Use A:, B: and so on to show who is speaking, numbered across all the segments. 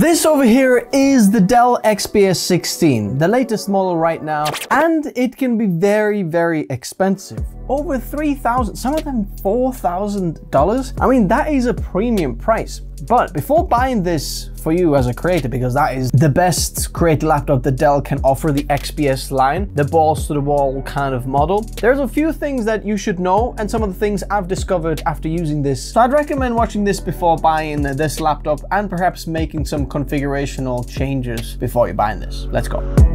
A: This over here is the Dell XPS 16, the latest model right now, and it can be very, very expensive. Over 3000 some of them $4,000. I mean, that is a premium price. But before buying this for you as a creator, because that is the best creator laptop that Dell can offer, the XPS line, the balls to the wall kind of model, there's a few things that you should know and some of the things I've discovered after using this. So I'd recommend watching this before buying this laptop and perhaps making some configurational changes before you're buying this. Let's go.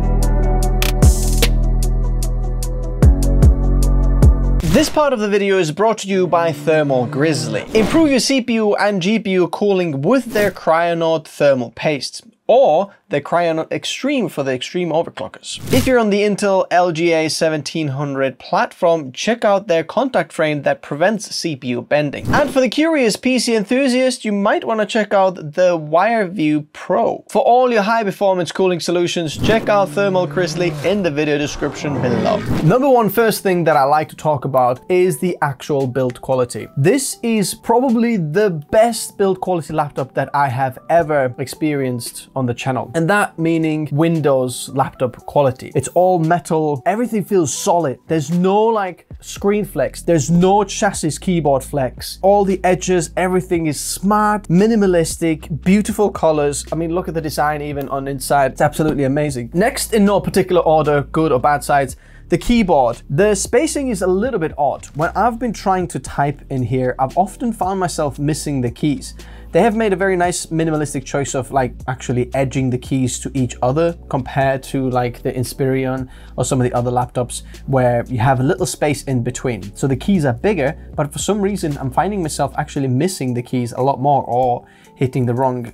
A: This part of the video is brought to you by Thermal Grizzly. Improve your CPU and GPU cooling with their Kryonaut thermal paste or the Kryonaut Extreme for the extreme overclockers. If you're on the Intel LGA 1700 platform, check out their contact frame that prevents CPU bending. And for the curious PC enthusiast, you might want to check out the WireView Pro. For all your high performance cooling solutions, check out Thermal Grizzly in the video description below. Number one first thing that I like to talk about is the actual build quality. This is probably the best build quality laptop that I have ever experienced on the channel. And that meaning Windows laptop quality. It's all metal, everything feels solid. There's no like screen flex, there's no chassis keyboard flex. All the edges, everything is smart, minimalistic, beautiful colors. I mean, look at the design even on inside. It's absolutely amazing. Next, in no particular order, good or bad sides, the keyboard. The spacing is a little bit odd. When I've been trying to type in here, I've often found myself missing the keys. They have made a very nice minimalistic choice of like actually edging the keys to each other compared to like the Inspiron or some of the other laptops where you have a little space in between. So the keys are bigger, but for some reason I'm finding myself actually missing the keys a lot more or hitting the wrong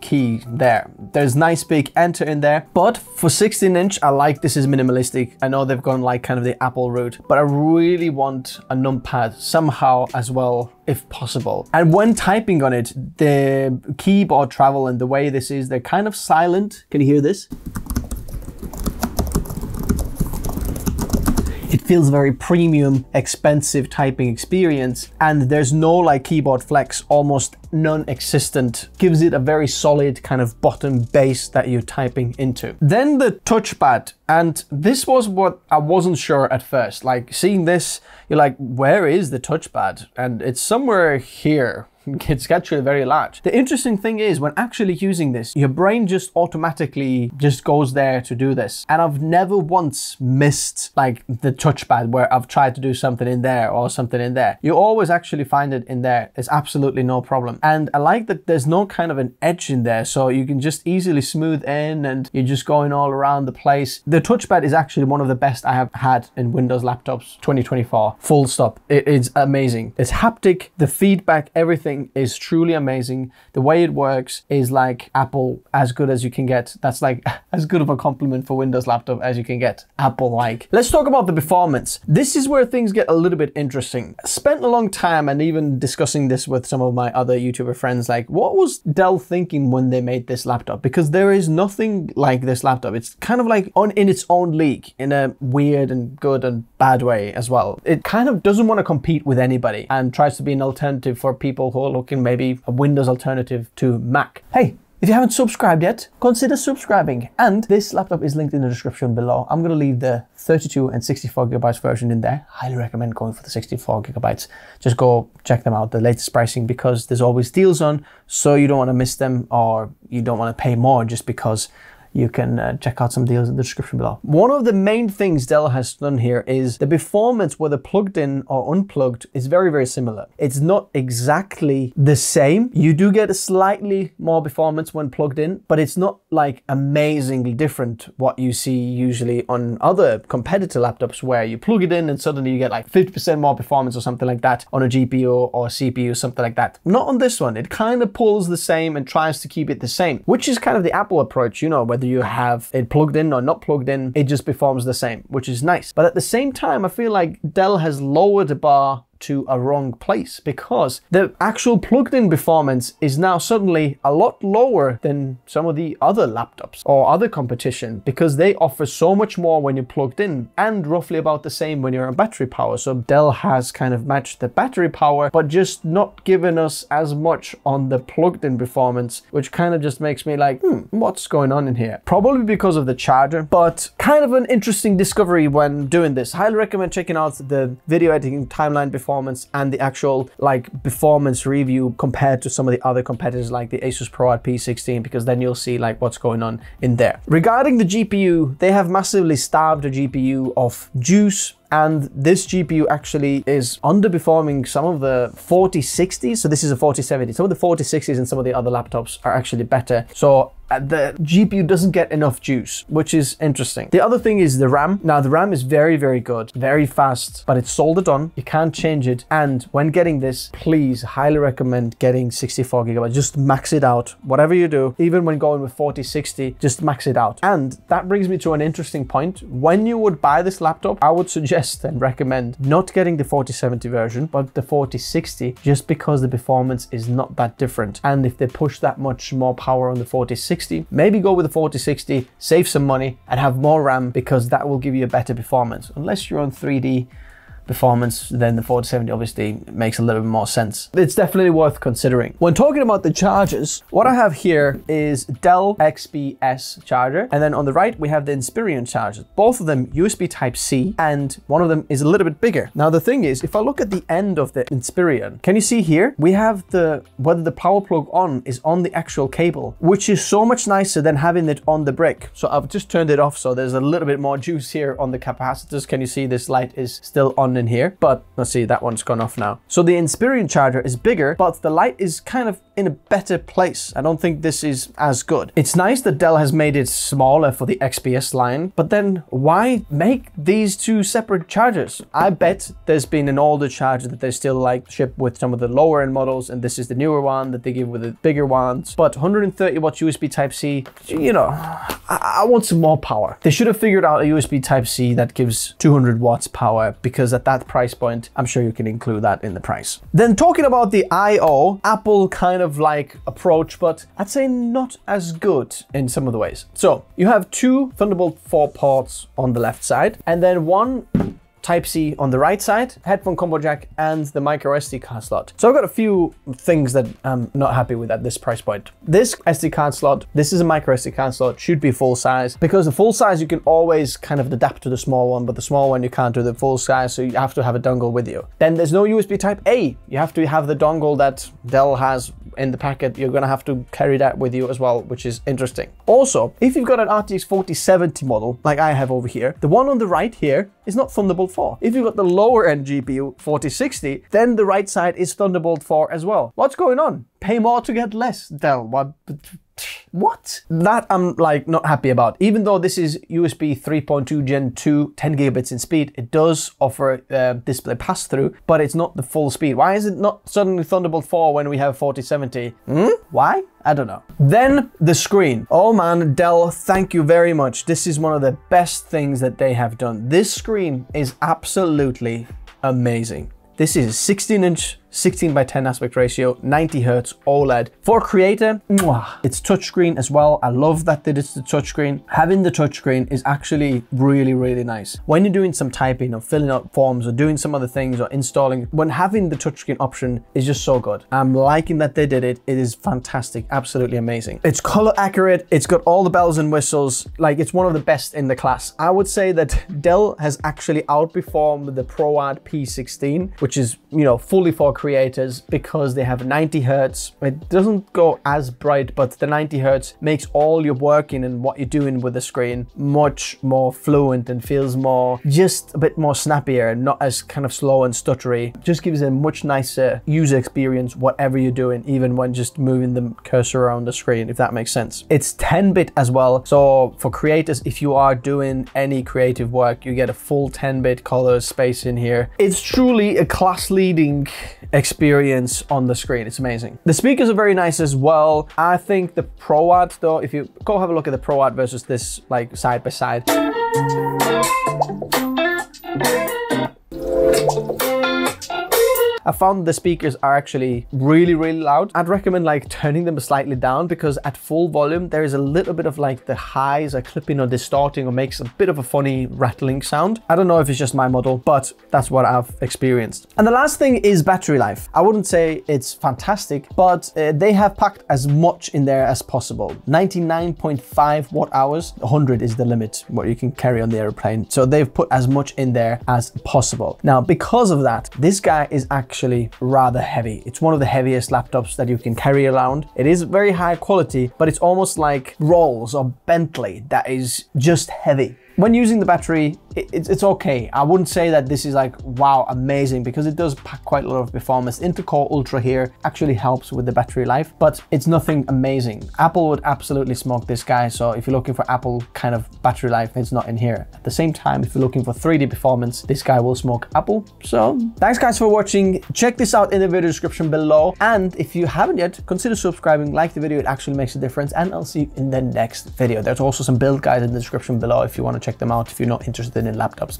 A: key there. There's nice big enter in there, but for 16 inch, I like this is minimalistic. I know they've gone like kind of the Apple route, but I really want a numpad somehow as well, if possible. And when typing on it, the keyboard travel and the way this is, they're kind of silent. Can you hear this? It feels very premium, expensive typing experience. And there's no like keyboard flex, almost non-existent. Gives it a very solid kind of bottom base that you're typing into. Then the touchpad. And this was what I wasn't sure at first. Like seeing this, you're like, where is the touchpad? And it's somewhere here it's actually very large. The interesting thing is when actually using this, your brain just automatically just goes there to do this. And I've never once missed like the touchpad where I've tried to do something in there or something in there. You always actually find it in there. It's absolutely no problem. And I like that there's no kind of an edge in there. So you can just easily smooth in and you're just going all around the place. The touchpad is actually one of the best I have had in Windows laptops 2024. Full stop. It is amazing. It's haptic, the feedback, everything everything is truly amazing. The way it works is like Apple as good as you can get. That's like as good of a compliment for Windows laptop as you can get. Apple like. Let's talk about the performance. This is where things get a little bit interesting. Spent a long time and even discussing this with some of my other YouTuber friends like what was Dell thinking when they made this laptop? Because there is nothing like this laptop. It's kind of like on in its own league in a weird and good and bad way as well. It kind of doesn't want to compete with anybody and tries to be an alternative for people who looking maybe a Windows alternative to Mac. Hey, if you haven't subscribed yet, consider subscribing. And this laptop is linked in the description below. I'm gonna leave the 32 and 64 gigabytes version in there. Highly recommend going for the 64 gigabytes. Just go check them out, the latest pricing, because there's always deals on, so you don't wanna miss them or you don't wanna pay more just because you can uh, check out some deals in the description below. One of the main things Dell has done here is the performance whether plugged in or unplugged is very, very similar. It's not exactly the same. You do get a slightly more performance when plugged in, but it's not like amazingly different what you see usually on other competitor laptops where you plug it in and suddenly you get like 50% more performance or something like that on a GPU or CPU, something like that. Not on this one. It kind of pulls the same and tries to keep it the same, which is kind of the Apple approach, you know, where whether you have it plugged in or not plugged in, it just performs the same, which is nice. But at the same time, I feel like Dell has lowered the bar to a wrong place because the actual plugged in performance is now suddenly a lot lower than some of the other laptops or other competition because they offer so much more when you're plugged in and roughly about the same when you're on battery power. So Dell has kind of matched the battery power, but just not given us as much on the plugged in performance, which kind of just makes me like, hmm, what's going on in here? Probably because of the charger, but kind of an interesting discovery when doing this. Highly recommend checking out the video editing timeline performance and the actual like performance review compared to some of the other competitors like the Asus ProArt P16 because then you'll see like what's going on in there. Regarding the GPU, they have massively starved the GPU of juice and this GPU actually is underperforming some of the 4060s. So this is a 4070. Some of the 4060s and some of the other laptops are actually better. So uh, the GPU doesn't get enough juice, which is interesting. The other thing is the RAM. Now the RAM is very, very good, very fast, but it's soldered on. You can't change it. And when getting this, please highly recommend getting 64 gigabytes. Just max it out. Whatever you do, even when going with 4060, just max it out. And that brings me to an interesting point. When you would buy this laptop, I would suggest and recommend not getting the 4070 version, but the 4060, just because the performance is not that different. And if they push that much more power on the 4060, 4060, maybe go with the 4060, save some money and have more RAM because that will give you a better performance. Unless you're on 3D performance, then the 4070 obviously makes a little bit more sense. It's definitely worth considering. When talking about the chargers, what I have here is Dell XPS charger, and then on the right we have the Inspiron charger. Both of them USB Type-C, and one of them is a little bit bigger. Now the thing is, if I look at the end of the Inspiron, can you see here? We have the whether the power plug on is on the actual cable, which is so much nicer than having it on the brick. So I've just turned it off, so there's a little bit more juice here on the capacitors. Can you see this light is still on in here, but let's see, that one's gone off now. So the Inspiron charger is bigger, but the light is kind of in a better place. I don't think this is as good. It's nice that Dell has made it smaller for the XPS line, but then why make these two separate chargers? I bet there's been an older charger that they still like ship with some of the lower end models, and this is the newer one that they give with the bigger ones. But 130 watt USB Type-C, you know, I, I want some more power. They should have figured out a USB Type-C that gives 200 watts power because at that price point, I'm sure you can include that in the price. Then talking about the I.O., Apple kind like approach, but I'd say not as good in some of the ways. So you have two Thunderbolt 4 ports on the left side, and then one Type-C on the right side, headphone combo jack, and the micro SD card slot. So I've got a few things that I'm not happy with at this price point. This SD card slot, this is a micro SD card slot, should be full size, because the full size you can always kind of adapt to the small one, but the small one you can't do the full size, so you have to have a dongle with you. Then there's no USB Type A. You have to have the dongle that Dell has in the packet, you're gonna have to carry that with you as well, which is interesting. Also, if you've got an RTX 4070 model, like I have over here, the one on the right here is not Thunderbolt 4. If you've got the lower end GPU 4060, then the right side is Thunderbolt 4 as well. What's going on? Pay more to get less, Dell. What? What? That I'm like not happy about. Even though this is USB 3.2 Gen 2, 10 gigabits in speed, it does offer uh, display pass-through, but it's not the full speed. Why is it not suddenly Thunderbolt 4 when we have 4070? Hmm? Why? I don't know. Then the screen. Oh man, Dell, thank you very much. This is one of the best things that they have done. This screen is absolutely amazing. This is a 16 inch 16 by 10 aspect ratio, 90 hertz OLED. For creator, mwah, it's touchscreen as well. I love that it's the touchscreen. Having the touchscreen is actually really, really nice. When you're doing some typing or filling out forms or doing some other things or installing, when having the touchscreen option is just so good. I'm liking that they did it. It is fantastic, absolutely amazing. It's color accurate. It's got all the bells and whistles. Like it's one of the best in the class. I would say that Dell has actually outperformed the ProArt P16, which is, you know, fully for creators because they have 90 hertz. It doesn't go as bright, but the 90 hertz makes all your working and what you're doing with the screen much more fluent and feels more, just a bit more snappier and not as kind of slow and stuttery. Just gives a much nicer user experience, whatever you're doing, even when just moving the cursor around the screen, if that makes sense. It's 10 bit as well. So for creators, if you are doing any creative work, you get a full 10 bit color space in here. It's truly a class leading experience on the screen. It's amazing. The speakers are very nice as well. I think the ProArt though, if you go have a look at the ProArt versus this like side by side. Found the speakers are actually really, really loud. I'd recommend like turning them slightly down because at full volume, there is a little bit of like the highs are clipping or distorting or makes a bit of a funny rattling sound. I don't know if it's just my model, but that's what I've experienced. And the last thing is battery life. I wouldn't say it's fantastic, but uh, they have packed as much in there as possible. 99.5 watt hours, 100 is the limit what you can carry on the airplane. So they've put as much in there as possible. Now, because of that, this guy is actually rather heavy. It's one of the heaviest laptops that you can carry around. It is very high quality, but it's almost like Rolls or Bentley that is just heavy. When using the battery, it's, it's okay. I wouldn't say that this is like, wow, amazing, because it does pack quite a lot of performance. Intel Core Ultra here actually helps with the battery life, but it's nothing amazing. Apple would absolutely smoke this guy. So if you're looking for Apple kind of battery life, it's not in here. At the same time, if you're looking for 3D performance, this guy will smoke Apple. So thanks guys for watching. Check this out in the video description below. And if you haven't yet, consider subscribing, like the video, it actually makes a difference. And I'll see you in the next video. There's also some build guides in the description below if you want to check them out if you're not interested in laptops.